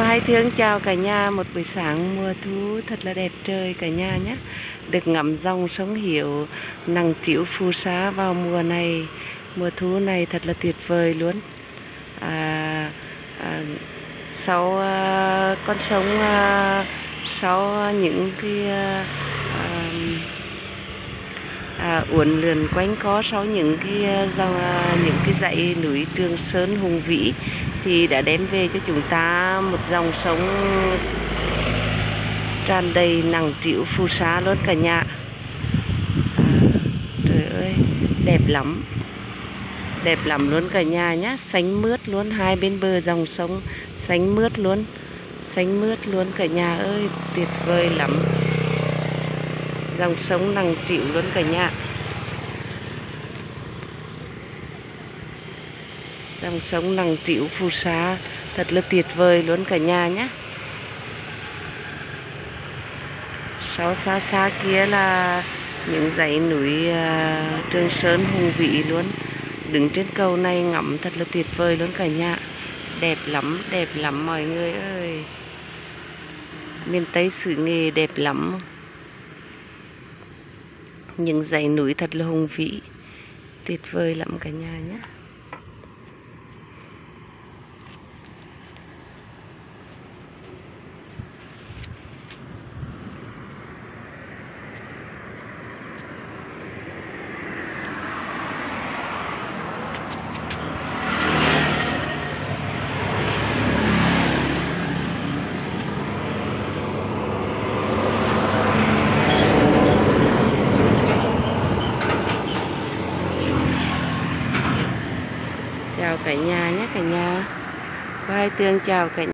Cô Hai Thương chào cả nhà. Một buổi sáng mùa thu thật là đẹp trời cả nhà nhé. Được ngắm dòng sông Hiểu nắng chiếu phù sa vào mùa này. Mùa thu này thật là tuyệt vời luôn. À, à, Sau à, con sông à, sau à, những cái à, à, à, uốn lượn quanh có sau những cái à, dòng à, những cái dãy núi Trường Sơn hùng vĩ thì đã đem về cho chúng ta một dòng sông tràn đầy nặng triệu phù sa luôn cả nhà. À, trời ơi đẹp lắm. Đẹp lắm luôn cả nhà nhá. Xanh mướt luôn hai bên bờ dòng sông. Xanh mướt luôn xanh mướt luôn cả nhà ơi tuyệt vời lắm. Dòng sông nặng triệu luôn cả nhà. Dòng sống nằng triệu phù sa thật là tuyệt vời luôn cả nhà nhé. Sau xa xa kia là những dãy núi uh, Trường Sơn hùng vĩ luôn. Đứng trên cầu này ngắm thật là tuyệt vời luôn cả nhà. Đẹp lắm đẹp lắm mọi người ơi. Miền Tây xứ nghề đẹp lắm. Những dãy núi thật là hùng vĩ. Tuyệt vời lắm cả nhà nhé. Cả nhà nhé cả nhà. Có tương chào cả nhà?